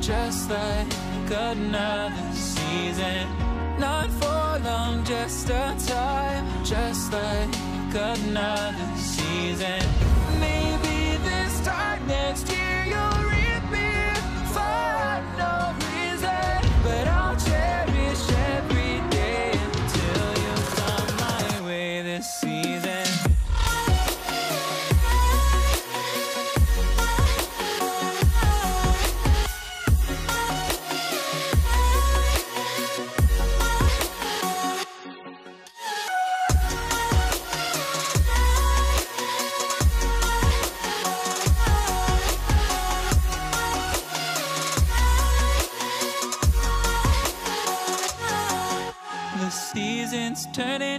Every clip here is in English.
Just like another season. Not for long, just a time, just like another season. Maybe this time next year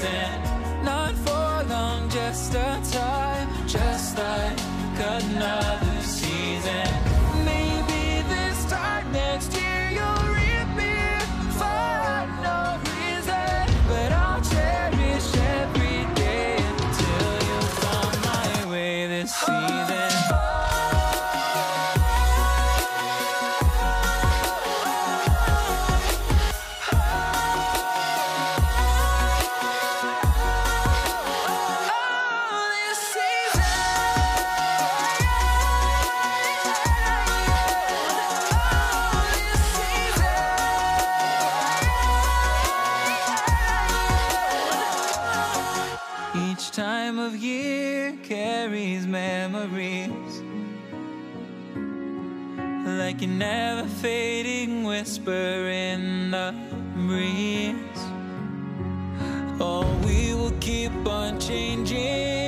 Season. Not for long, just a time, Like a never fading whisper in the breeze. Oh, we will keep on changing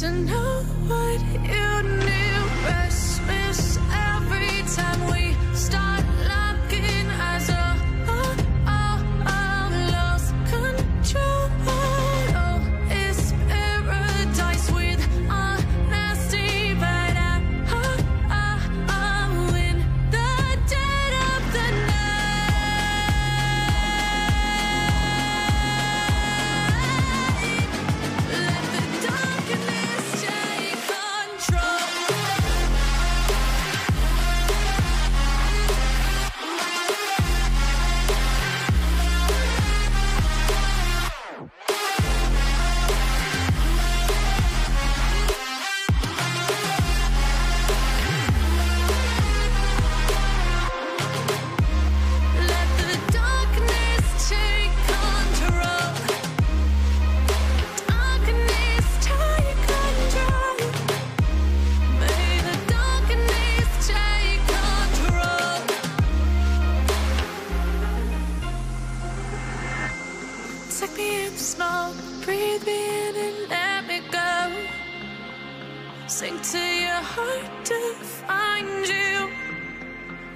to know what you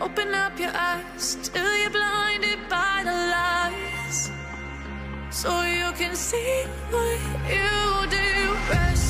Open up your eyes till you're blinded by the lies. So you can see what you do. Restless